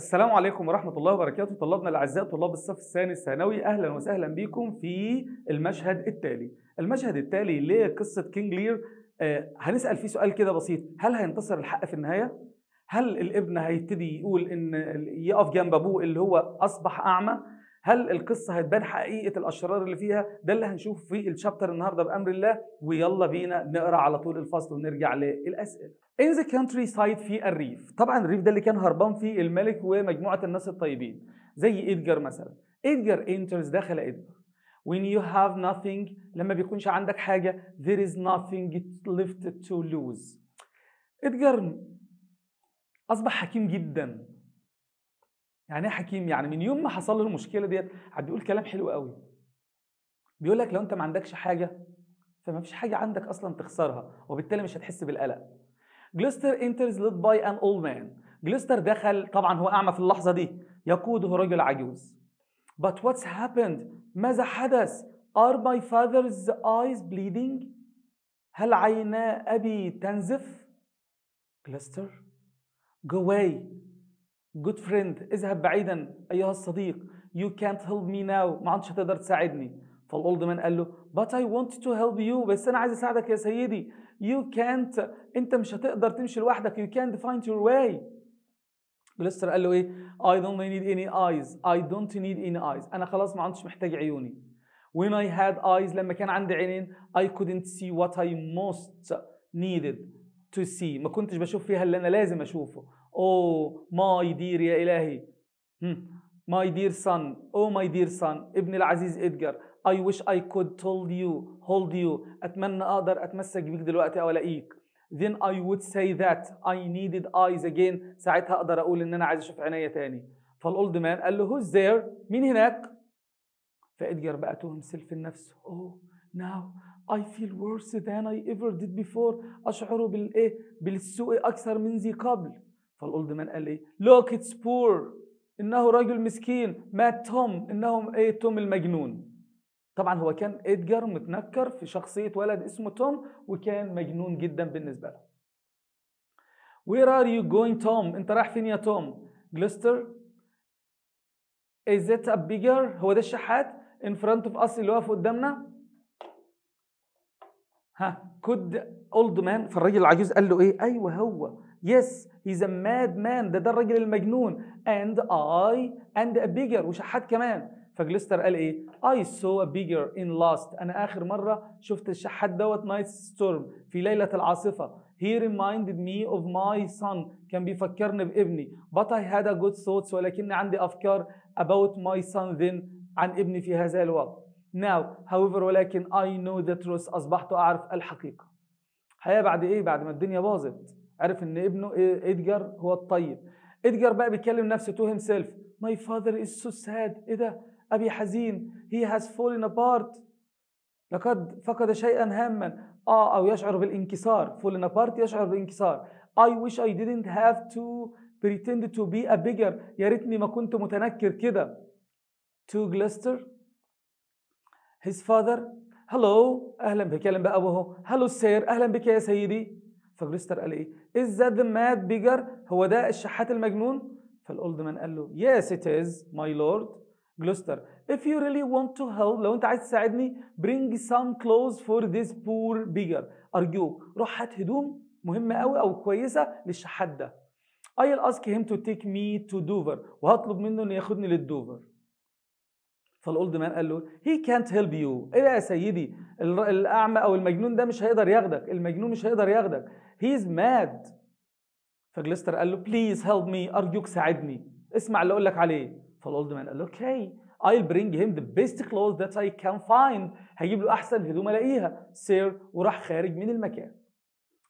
السلام عليكم ورحمة الله وبركاته طلابنا الأعزاء طلاب الصف الثاني الثانوي أهلا وسهلا بكم في المشهد التالي المشهد التالي لقصة كينج لير آه هنسأل فيه سؤال كده بسيط هل هينتصر الحق في النهاية؟ هل الابن هيبتدي يقول إن يقف جنب أبوه اللي هو أصبح أعمى؟ هل القصة هتبان حقيقة الأشرار اللي فيها؟ ده اللي هنشوفه في ال chapter النهاردة بأمر الله ويلا بينا نقرأ على طول الفصل ونرجع للأسئلة. In the countryside في الريف، طبعا الريف ده اللي كان هربان فيه الملك ومجموعة الناس الطيبين زي إدجار مثلا. إدجار enters دخل إدجار. When you have nothing لما بيكونش عندك حاجة there is nothing left to lose. إدجار أصبح حكيم جدا يعني إيه حكيم؟ يعني من يوم ما حصل له المشكلة ديت قعد بيقول كلام حلو قوي. بيقول لك لو أنت ما عندكش حاجة فما فيش حاجة عندك أصلا تخسرها وبالتالي مش هتحس بالقلق. Gloucester enters led by an old man جليستر دخل طبعا هو أعمى في اللحظة دي يقوده رجل عجوز. But what's happened ماذا حدث؟ Are my father's eyes bleeding? هل عينا أبي تنزف؟ جليستر go away. Good friend اذهب بعيدا أيها الصديق. You can't help me now. ما عادش هتقدر تساعدني. فالأولد مان قال له but I want to help you بس أنا عايز أساعدك يا سيدي. You can't أنت مش هتقدر تمشي لوحدك. You can't find your way. جلستر قال له إيه؟ I don't need any eyes. I don't need any eyes. أنا خلاص ما عدتش محتاج عيوني. When I had eyes لما كان عندي عينين I couldn't see what I most needed to see. ما كنتش بشوف فيها اللي أنا لازم أشوفه. Oh my dear يا إلهي my dear son. Oh my dear son. ابن العزيز إدجار I wish I could told you hold you. أتمنى أقدر أتمسك بيك دلوقتي أو ألاقيك. Then I would say that I needed eyes again. ساعتها أقدر أقول إن أنا عايز أشوف عينيا تاني. فالأولد مان قال له who's there? مين هناك? فإدجار بقى توهم سيلف النفس. Oh now I feel worse than I ever did before. أشعر بالإيه بالسوء أكثر من ذي قبل. فال old man قال إيه؟ look it's poor إنه رجل مسكين. mad Tom. انه إيه؟ توم المجنون. طبعا هو كان ادجار متنكر في شخصية ولد اسمه توم وكان مجنون جدا بالنسبة له. Where are you going توم أنت رايح فين يا توم؟ جلستر Is it a beggar هو ده الشحات in front of us اللي واقف قدامنا. ها could old man فالراجل العجوز قال له إيه؟ أيوه هو. Yes, he's a mad man ده ده الراجل المجنون. And I and a beggar. وشحات كمان؟ فجلستر قال إيه؟ I saw a beggar in last أنا آخر مرة شفت الشحات that night storm في ليلة العاصفة. He reminded me of my son. كان بيفكرني بابني. But I had a good thoughts ولكن عندي أفكار about my son then عن ابني في هذا الوقت. Now however ولكن I know the truth أصبحت أعرف الحقيقة. الحقيقة بعد إيه؟ بعد ما الدنيا باظت. عرف إن ابنه إدجار هو الطيب. إدجار بقى بيكلم نفسه to himself my father is so sad إيه ده؟ أبي حزين. he has fallen apart لقد فقد شيئا هاما. آه أو يشعر بالانكسار. fallen apart يشعر بالانكسار. I wish I didn't have to pretend to be a beggar يا ريتني ما كنت متنكر كده. To جلستر his father. Hello. أهلا بيكلم بقى أبوه. Hello سير أهلا بك يا سيدي. فجلستر قال إيه؟ Is that the mad bigger? هو ده الشحات المجنون؟ فالأولد مان قال له yes it is my lord. جلستر if you really want to help لو أنت عايز تساعدني bring some clothes for this poor bigger ارجوك روح هات هدوم مهمة قوي أو كويسة للشحات ده. I'll ask him to take me to Dover. وهطلب منه إنه ياخدني للدوفر. فال old man قال له he can't help you. إيه يا سيدي؟ الأعمى أو المجنون ده مش هيقدر ياخدك. المجنون مش هيقدر ياخدك. He's mad. فجلستر قال له please help me أرجوك ساعدني. اسمع اللي أقول لك عليه. فال old man قال له okay I'll bring him the best clothes that I can find. هجيب له أحسن هدوم ألاقيها. sir وراح خارج من المكان.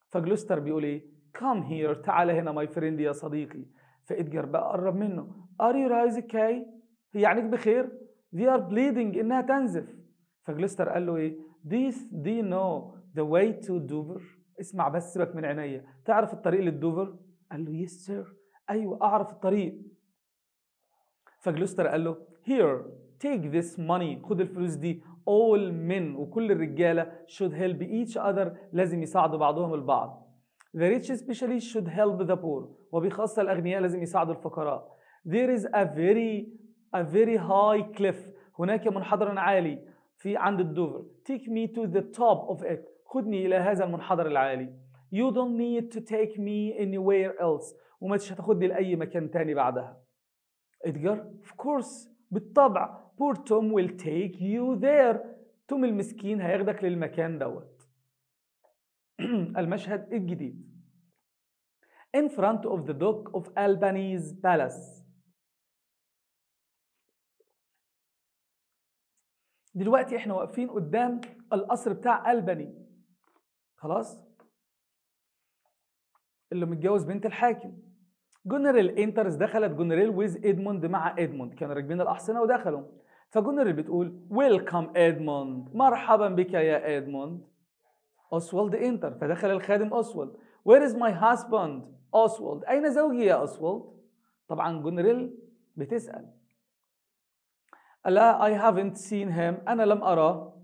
فجلستر بيقول إيه? Come here. تعال هنا my friend يا صديقي. فادجر بقى قرب منه. Are your eyes okay? هي عينيك بخير. They are bleeding. إنها تنزف. فجلستر قال له إيه? This do you know the way to Dover? اسمع بس سيبك من عينيا. تعرف الطريق للدوفر؟ قال له yes sir أيوه أعرف الطريق. فجلستر قال له here take this money. خد الفلوس دي. All men وكل الرجالة should help each other. لازم يساعدوا بعضهم البعض. The rich especially should help the poor. وبخاصة الأغنياء لازم يساعدوا الفقراء. There is a very a very high cliff. هناك منحدر عالي في عند الدوفر. Take me to the top of it. خدني إلى هذا المنحدر العالي. You don't need to take me anywhere else. وما هتاخدني لأي مكان تاني بعدها. إدجار؟ Of course. بالطبع. Poor Tom will take you there. توم المسكين هياخدك للمكان دوت. المشهد الجديد. In front of the Duke of Albany's palace. دلوقتي إحنا واقفين قدام القصر بتاع ألباني خلاص؟ اللي متجوز بنت الحاكم. Goneril enters دخلت جونريل with Edmund مع إدموند. كانوا راكبين الأحصنة ودخلوا. فجونريل بتقول welcome Edmund. مرحبا بك يا إدموند. Oswald enter. فدخل الخادم أوسوالد. Where is my husband Oswald. أين زوجي يا أوسوالد؟ طبعا جونريل بتسأل. لا I haven't seen him أنا لم أراه.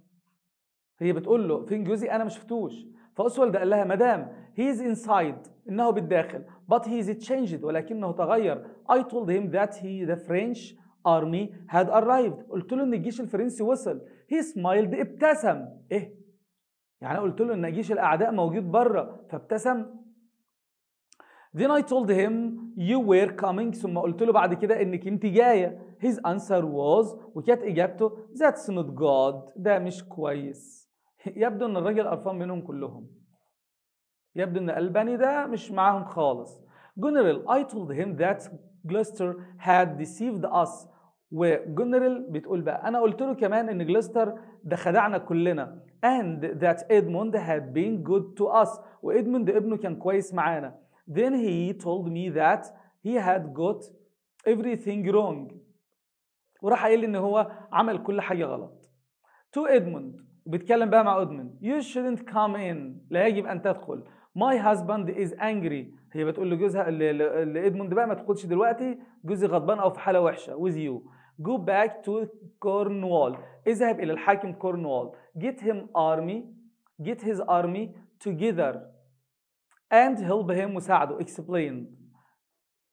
هي بتقول له فين جوزي أنا ما شفتوش. فأوسوالد قال لها madam he is inside إنه بالداخل. But he is changed. ولكنه تغير. I told him that he the French army had arrived. قلت له إن الجيش الفرنسي وصل. He smiled. ابتسم. إيه؟ يعني قلت له إن جيش الأعداء موجود بره. فابتسم. Then I told him you were coming. ثم قلت له بعد كده إنك أنت جاية. His answer was وكانت إجابته that's not God. ده مش كويس. يبدو إن الراجل قرفان منهم كلهم. يبدو إن الباني ده مش معاهم خالص. جنرال I told him that Gloucester had deceived us. وجونريل بتقول بقى أنا قلت له كمان إن جلستر ده خدعنا كلنا. And that Edmund had been good to us. وإدموند ابنه كان كويس معانا. Then he told me that he had got everything wrong. وراح قايل لي إن هو عمل كل حاجة غلط. To Edmund. وبيتكلم بقى مع ادموند you shouldn't come in. لا يجب أن تدخل. My husband is angry. هي بتقول لجوزها لادموند بقى ما تدخلش دلوقتي. جوزي غضبان أو في حالة وحشة. With you. Go back to Cornwall. اذهب إلى الحاكم كورنوال get him army. Get his army together. And help him وساعده. Explain.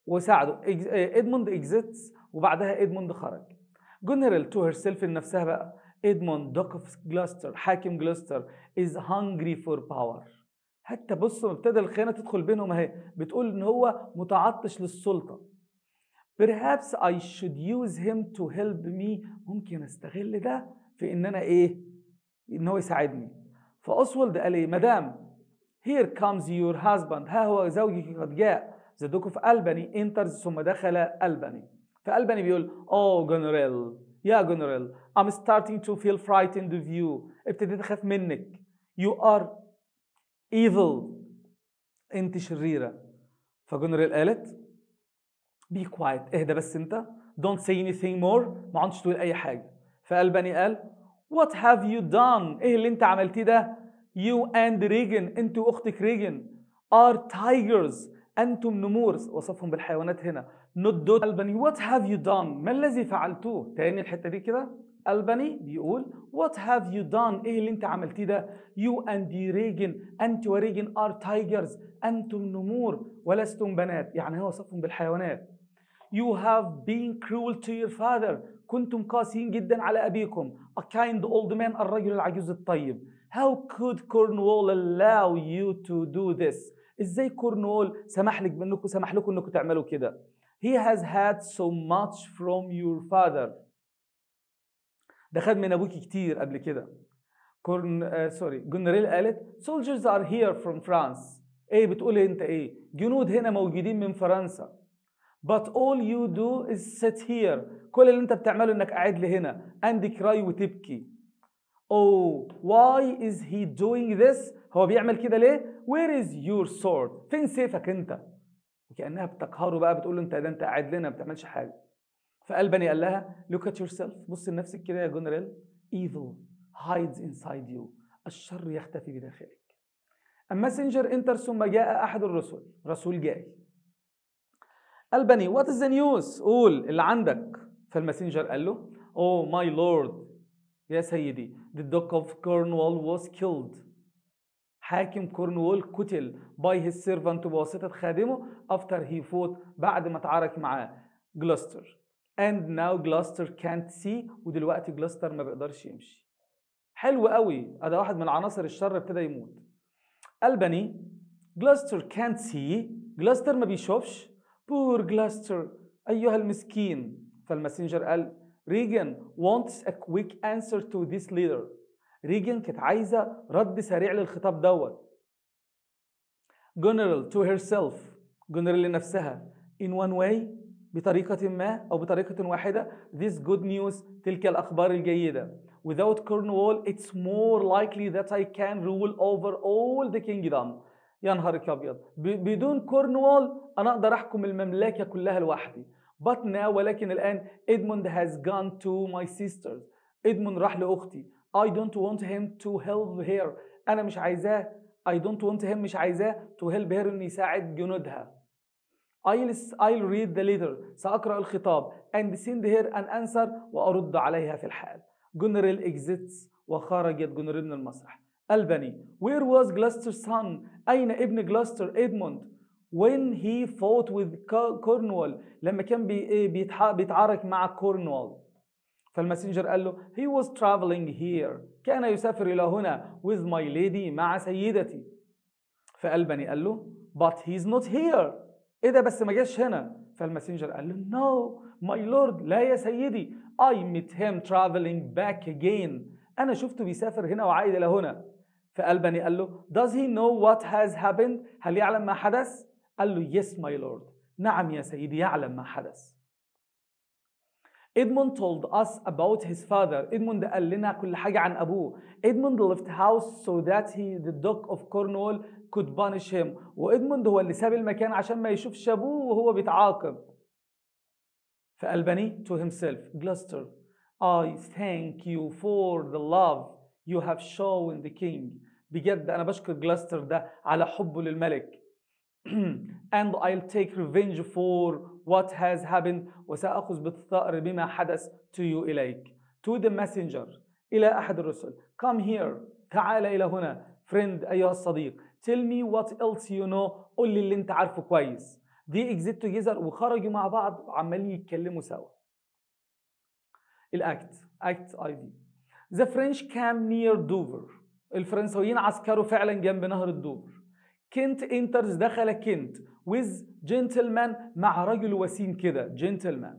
وساعده. إدموند exits. وبعدها إدموند خرج. جونريل to herself لنفسها بقى. إدموند duke of جلاستر حاكم جلاستر is hungry for power. حتى بصوا ابتدى الخيانة تدخل بينهم أهي بتقول إن هو متعطش للسلطة. Perhaps I should use him to help me. ممكن أستغل ده في إن أنا إيه؟ إن هو يساعدني. فأوزوالد قال إيه؟ madam here comes your husband. ها هو زوجك قد جاء. the duke of Albany enters ثم دخل ألباني. فألباني بيقول oh جونريل يا جونريل I'm starting to feel frightened of you. ابتديت أخاف منك. You are evil. أنت شريرة. فجونريل قالت be quiet. اهدى بس أنت. Don't say anything more. ما عادش تقول أي حاجة. فالباني قال what have you done? إيه اللي أنت عملتيه ده؟ You and ريجن أنت وأختك ريجن are tigers. أنتم نمور. وصفهم بالحيوانات هنا. Not dot ألباني what have you done ما الذي فعلتوه تاني الحتة دي كده ألباني بيقول what have you done إيه اللي أنت عملتيه ده you and ريجن أنت وريجن are tigers أنتم نمور ولستم بنات يعني هو وصفهم بالحيوانات You have been cruel to your father. كنتم قاسيين جدا على أبيكم. A kind old man الرجل العجوز الطيب. How could Cornwall allow you to do this? إزاي كورنوول سمح لك بانكم سمح لكم أنكم تعملوا كده؟ He has had so much from your father. ده خد من أبوك كتير قبل كده. كورن sorry جونريل قالت soldiers are here from France. إيه بتقول أنت إيه؟ جنود هنا موجودين من فرنسا. But all you do is sit here. كل اللي أنت بتعمله إنك قاعد لي هنا and cry وتبكي. Oh, why is he doing this? هو بيعمل كده ليه؟ Where is your sword? فين سيفك أنت؟ وكأنها بتقهره بقى بتقول له أنت ده أنت قاعد لنا ما بتعملش حاجة. فألباني قال لها look at yourself بص لنفسك كده يا جونريل evil hides inside you الشر يختفي بداخلك. ال messenger enter ثم جاء أحد الرسل رسول جاي ألبني what is the news قول اللي عندك فال messenger قال له oh my lord يا سيدي the duke of Cornwall was killed حاكم كورنوول قتل by his servant بواسطة خادمه after he fought بعد ما تعارك معاه جلوستر. And now Gloucester can't see ودلوقتي جلوستر ما بيقدرش يمشي. حلو قوي. ده واحد من عناصر الشر ابتدى يموت. ألباني جلوستر can't see. جلوستر ما بيشوفش. Poor جلوستر أيها المسكين. فال messenger قال ريجن wants a quick answer to this letter. ريجن كانت عايزة رد سريع للخطاب دوت. General to herself general لنفسها in one way بطريقة ما أو بطريقة واحدة this good news تلك الأخبار الجيدة. Without Cornwall it's more likely that I can rule over all the kingdom. يا نهارك أبيض. بدون كورنوول أنا أقدر أحكم المملكة كلها لوحدي. But now ولكن الآن Edmund has gone to my sisters. Edmund راح لأختي. I don't want him to help her. أنا مش عايزاه. I don't want him مش عايزاه to help her إنه يساعد جنودها. I'll, I'll read the letter. سأقرأ الخطاب and send her an answer وأرد عليها في الحال. جونريل exits وخرجت جونريل من المسرح. ألباني where was Gloucester's son? أين ابن جلوستر إدموند when he fought with Cornwall لما كان بي بيتعارك مع كورنوال فال messenger قال له he was traveling here. كان يسافر إلى هنا with my lady مع سيدتي. فألباني قال له but he's not here. إيه ده بس ما جاش هنا. فال messenger قال له no my lord لا يا سيدي. I met him traveling back again. أنا شفته بيسافر هنا وعايد إلى هنا. فألباني قال له does he know what has happened? هل يعلم ما حدث? قال له yes my lord. نعم يا سيدي يعلم ما حدث. Edmund told us about his father. Edmund قال لنا كل حاجة عن أبوه. Edmund left house so that he, the Duke of Cornwall could punish him. وإدموند هو اللي ساب المكان عشان ما يشوفش أبوه وهو بيتعاقب. فألباني to himself, Gloucester, I thank you for the love you have shown the king. بجد أنا بشكر جلاستر ده على حبه للملك. and I'll take revenge for what has happened وسأخذ بالثأر بما حدث to you إليك. To the messenger إلى أحد الرسل. Come here تعال إلى هنا. Friend أيها الصديق. Tell me what else you know. قول لي اللي أنت عارفه كويس. دي exit together وخرجوا مع بعض وعمالين يتكلموا سوا. الأكت أكت آي في. The French came near Dover. الفرنسويين عسكروا فعلا جنب نهر الدوفر. كنت انترز دخل كنت with gentleman مع رجل وسيم كده gentleman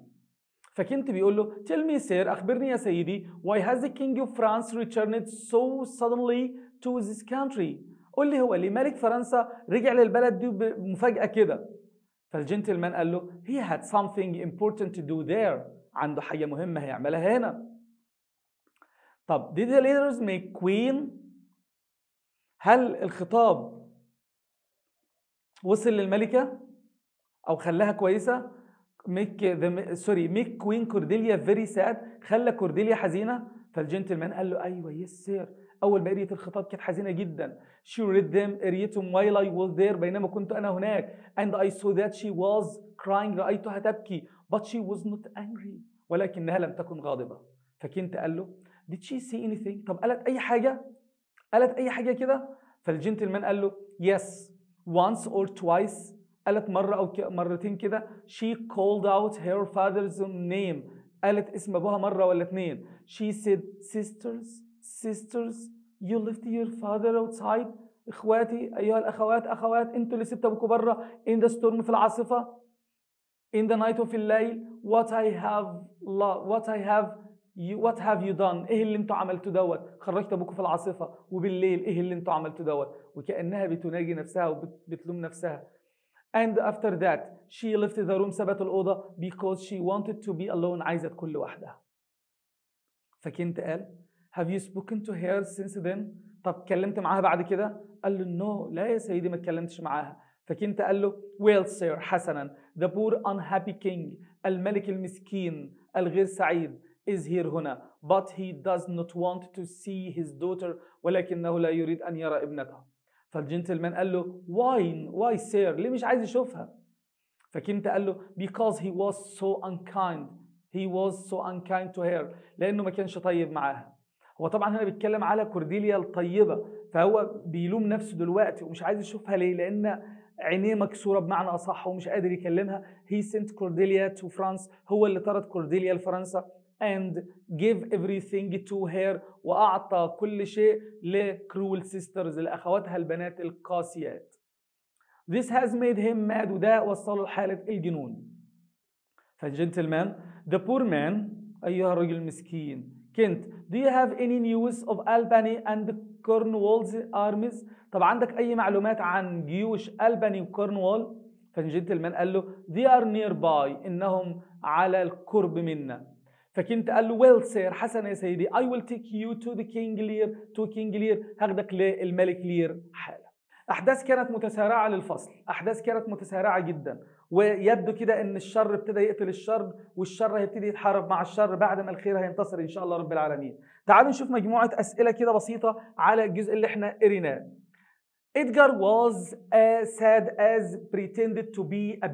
فكنت بيقول له tell me sir أخبرني يا سيدي why has the king of France returned so suddenly to this country قول لي هو ليه ملك فرنسا رجع للبلد دي بمفاجأة كده فالجنتلمان قال له he had something important to do there عنده حاجة مهمة هيعملها هنا طب did the letters make queen هل الخطاب وصل للملكة أو خلاها كويسة make sorry make queen كورديليا very sad خلى كورديليا حزينة. فالجنتلمان قال له أيوه yes sir أول ما قريت الخطاب كانت حزينة جدا. She read them قريتهم while I was there بينما كنت أنا هناك. And I saw that she was crying رأيتها تبكي. But she was not angry. ولكنها لم تكن غاضبة. فكنت قال له did she say anything? طب قالت أي حاجة؟ قالت أي حاجة كده؟ فالجنتلمان قال له yes. once or twice قالت مرة أو مرتين كده she called out her father's name قالت اسم أبوها مرة ولا اتنين she said sisters sisters you left your father outside إخواتي أيها الأخوات أخوات أنتوا اللي سبتوا أبوكوا بره in the storm في العاصفة in the night of الليل what I have what I have what have you done? إيه اللي أنتوا عملتوا دوت؟ خرجت ابوكوا في العاصفة وبالليل إيه اللي أنتوا عملتوا دوت؟ وكأنها بتناجي نفسها وبتلوم نفسها. And after that she left the room سابت الأوضة because she wanted to be alone عايزة تكون لوحدها. فكنت قال have you spoken to her since then? طب اتكلمت معاها بعد كده؟ قال له no لا يا سيدي ما اتكلمتش معاها. فكنت قال له well sir حسنا the poor unhappy king الملك المسكين الغير سعيد. Is here هنا. But he does not want to see his daughter ولكنه لا يريد أن يرى ابنته فالجنتلمان قال له why why sir ليه مش عايز يشوفها؟ فكنت قال له because he was so unkind. He was so unkind to her. لأنه ما كانش طيب معاها. هو طبعا هنا بيتكلم على كورديليا الطيبة. فهو بيلوم نفسه دلوقتي ومش عايز يشوفها ليه؟ لأن عينيه مكسورة بمعنى أصح ومش قادر يكلمها. He sent Cordelia to France. هو اللي طرد كورديليا لفرنسا. And give everything to her وأعطى كل شيء ل cruel sisters لأخواتها البنات القاسيات. This has made him mad وده وصله لحالة الجنون. فال gentleman the poor man أيها الرجل المسكين. كنت do you have any news of Albany and Cornwall's armies طب عندك أي معلومات عن جيوش ألباني وكورنوول فالجنتلمان قال له they are nearby إنهم على القرب منا. فكنت قال له well sir حسنا يا سيدي I will take you to the king lear to king lear هاخدك للملك لير حالا. أحداث كانت متسارعة للفصل أحداث كانت متسارعة جدا ويبدو كده إن الشر ابتدى يقتل الشر والشر هيبتدي يتحارب مع الشر بعد ما الخير هينتصر إن شاء الله رب العالمين. تعالوا نشوف مجموعة أسئلة كده بسيطة على الجزء اللي إحنا قريناه. Edgar was as sad as pretended to be a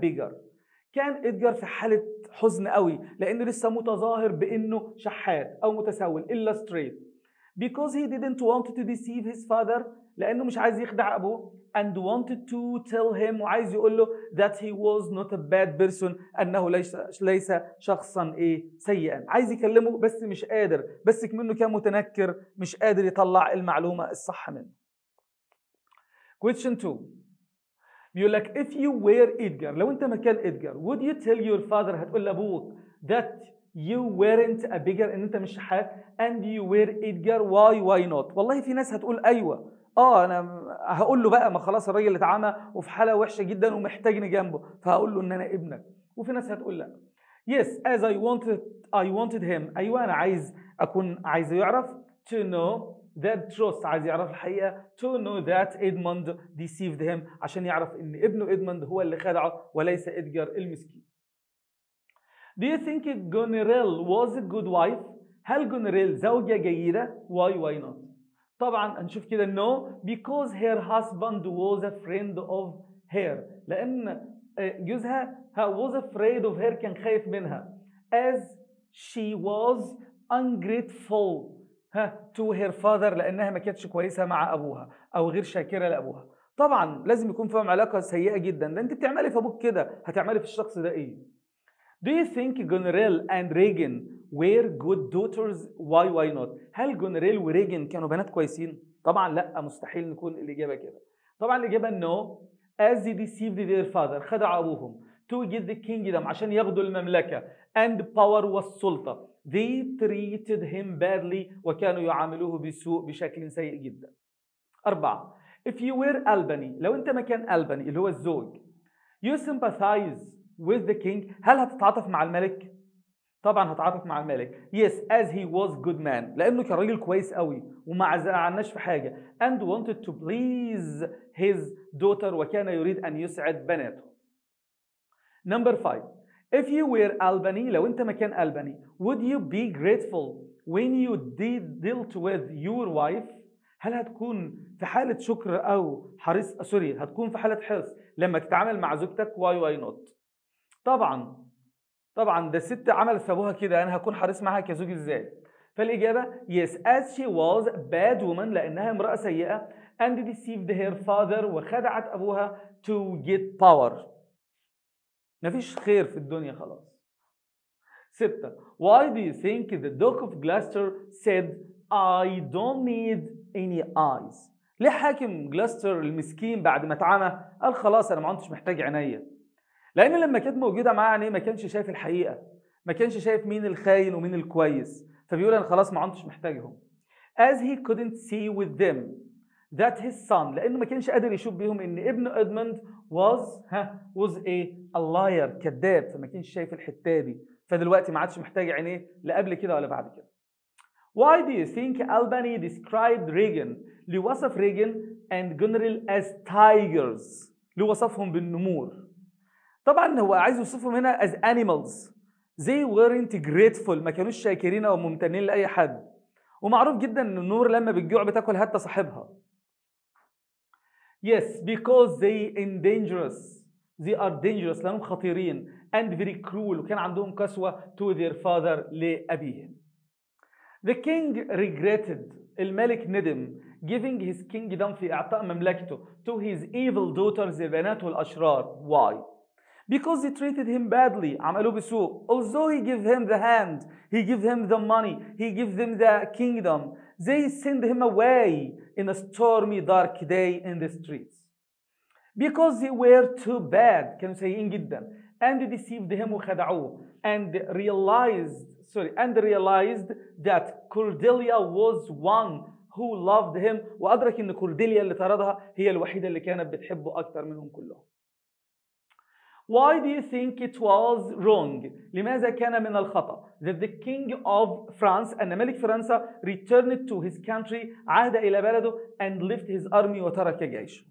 كان إدجار في حالة حزن قوي لأنه لسه متظاهر بأنه شحات أو متسول illustrate because he didn't want to deceive his father لأنه مش عايز يخدع أبوه and wanted to tell him وعايز يقول له that he was not a bad person أنه ليس ليس شخصا إيه سيئا. عايز يكلمه بس مش قادر بس كمنه كان متنكر مش قادر يطلع المعلومة الصح منه. Question 2 بيقول لك if you were Edgar لو أنت مكان Edgar would you tell your father هتقول لأبوك that you weren't a beggar إن أنت مش شحات and you were Edgar why why not? والله في ناس هتقول أيوه. آه أنا هقول له بقى ما خلاص الراجل اتعمى وفي حالة وحشة جدا ومحتاجني جنبه فهقول له إن أنا ابنك. وفي ناس هتقول لأ. Yes as I wanted I wanted him. أيوه أنا عايز أكون عايزه يعرف to know that truth عايز يعرف الحقيقة to know that Edmund deceived him عشان يعرف ان ابنه ادموند هو اللي خدعه وليس ادجار المسكين Do you think Goneril was a good wife؟ هل جونريل زوجة جيدة؟ Why why not؟ طبعا هنشوف كده no because her husband was a friend of her لأن جوزها was afraid of her كان خايف منها as she was ungrateful ها to her father لأنها ما كانتش كويسة مع أبوها أو غير شاكرة لأبوها طبعا لازم يكون فيهم علاقة سيئة جدا ده أنت بتعملي في أبوك كده هتعملي في الشخص ده إيه Do you think Goneril and Reagan were good daughters? Why why not? هل جونريل وريجن كانوا بنات كويسين؟ طبعا لأ مستحيل نكون الإجابة كده. طبعا الإجابة no as they deceived their father خدعوا أبوهم to get the kingdom عشان ياخدوا المملكة and power والسلطة. They treated him badly وكانوا يعاملوه بسوء بشكل سيء جدا. أربعة If you were Albany لو أنت مكان ألباني اللي هو الزوج you sympathize with the king هل هتتعاطف مع الملك؟ طبعا هتعاطف مع الملك yes as he was good man لأنه كان راجل كويس قوي وما زعلناش في حاجة and wanted to please his daughter وكان يريد أن يسعد بناته number five if you were Albany لو أنت مكان Albany would you be grateful when you did dealt with your wife? هل هتكون في حالة شكر أو حريص sorry هتكون في حالة حرص لما تتعامل مع زوجتك؟ why why not طبعا طبعا ده الست عملت في ابوها كده أنا هكون حريص معاها كزوج إزاي؟ فالإجابة yes as she was bad woman لأنها امرأة سيئة and deceived her father وخدعت أبوها to get power. مفيش خير في الدنيا خلاص. ستة Why do you think the Duke of Gloucester said I don't need any eyes ليه حاكم جلاستر المسكين بعد ما اتعمى قال خلاص أنا ما عدتش محتاج عينيا؟ لأن لما كانت موجودة معاه عينيه ما كانش شايف الحقيقة ما كانش شايف مين الخاين ومين الكويس فبيقول أنا خلاص ما عدتش محتاجهم. As he couldn't see with them that his son لأنه ما كانش قادر يشوف بيهم إن ابن إدموند was ها was a, liar كذاب فما كانش شايف الحته دي فدلوقتي ما عادش محتاج عينيه لا قبل كده ولا بعد كده. Why do you think Albany described Reagan لوصف ريجن and Goneril as tigers لوصفهم بالنمور. طبعا هو عايز يوصفهم هنا as animals. They weren't grateful ما كانوش شاكرين أو ممتنين لأي حد. ومعروف جدا إن النور لما بتجوع بتاكل حتى صاحبها. Yes because they dangerous they are dangerous لانهم خطيرين and very cruel وكان عندهم قسوة to their father لأبيهم the king regretted الملك ندم giving his kingdom في إعطاء مملكته to his evil daughters بناته الأشرار why because they treated him badly عملوه بسوء although he gave him the hand he gave him the money he gave them the kingdom they send him away in a stormy dark day in the streets because they were too bad كانوا سيئين جدا and deceived him وخدعوه and realized sorry and realized that Cordelia was one who loved him وأدرك إن كورديليا اللي طردها هي الوحيدة اللي كانت بتحبه أكتر منهم كلهم. Why do you think it was wrong? لماذا كان من الخطأ that the king of France أن ملك فرنسا returned to his country عاد إلى بلده and left his army وترك جيشه.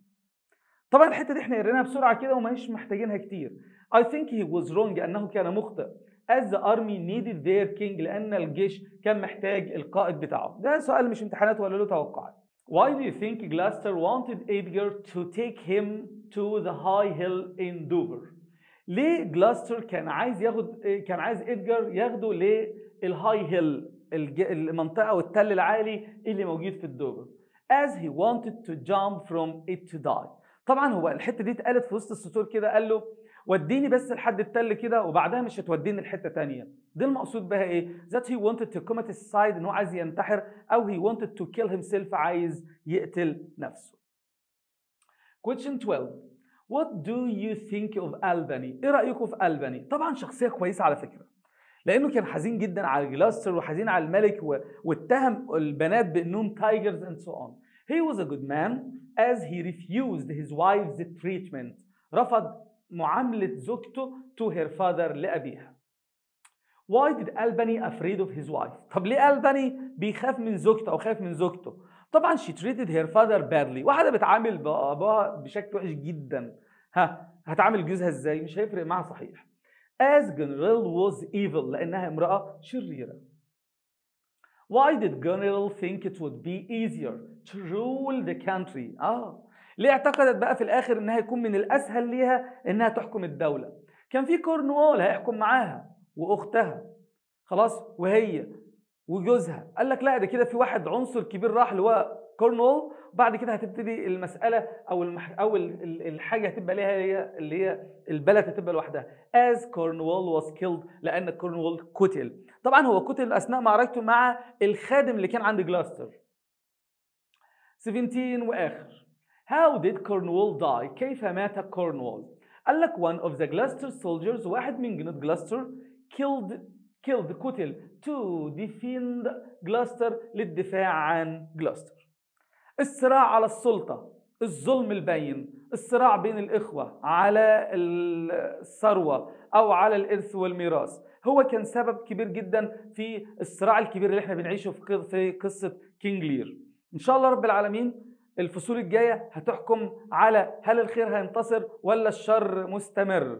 طبعا الحتة دي إحنا قريناها بسرعة كده ومش محتاجينها كتير. I think he was wrong أنه كان مخطئ. As the army needed their king لأن الجيش كان محتاج القائد بتاعه. ده سؤال مش امتحانات ولا له توقعات. Why do you think Gloucester wanted Edgar to take him to the high hill in Dover? ليه جلاستر كان عايز ياخد كان عايز ادجار ياخده للهاي هيل المنطقة والتل العالي اللي موجود في الدوفر as he wanted to jump from it to die. طبعا هو الحتة دي اتقالت في وسط السطور كده قال له وديني بس لحد التل كده وبعدها مش هتوديني لحتة تانية. دي المقصود بها إيه؟ That he wanted to commit suicide ان هو عايز ينتحر أو he wanted to kill himself عايز يقتل نفسه. Question 12 what do you think of Albany? إيه رأيكم في Albany طبعا شخصية كويسة على فكرة لأنه كان حزين جدا على جلاستر وحزين على الملك واتهم البنات بإنهم تايجرز and so on. He was a good man. As he refused his wife's treatment رفض معاملة زوجته to her father لأبيها. Why did Albany afraid of his wife؟ طب ليه ألباني بيخاف من زوجته أو خاف من زوجته؟ طبعا she treated her father badly، واحدة بتعامل باباها بشكل وحش جدا. ها هتعامل جوزها إزاي؟ مش هيفرق معاها صحيح. As General was evil لأنها امرأة شريرة. Why did General think it would be easier to rule the country؟ آه. ليه اعتقدت بقى في الآخر إنها يكون من الأسهل ليها إنها تحكم الدولة؟ كان في كورنوول هيحكم معاها وأختها. خلاص وهي وجوزها. قال لك لا ده كده في واحد عنصر كبير راح اللي هو كورنوول وبعد كده هتبتدي المسألة أو المح... أو الحاجة هتبقى ليها هي اللي هي البلد هتبقى لوحدها. As Cornwall was killed لأن كورنوول قتل. طبعا هو قتل أثناء معركته مع الخادم اللي كان عند جلاستر. 17 وآخر How did Cornwall die? كيف مات كورنوول؟ قال لك one of the Gloucester soldiers واحد من جنود جلاستر killed killed قتل to defend Gloucester للدفاع عن جلاستر. الصراع على السلطة، الظلم البين، الصراع بين الإخوة على الثروة أو على الإرث والميراث، هو كان سبب كبير جدا في الصراع الكبير اللي إحنا بنعيشه في قصة كينج لير. إن شاء الله رب العالمين الفصول الجاية هتحكم على هل الخير هينتصر ولا الشر مستمر.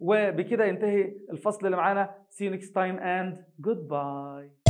وبكده ينتهي الفصل اللي معانا. See you next time and goodbye.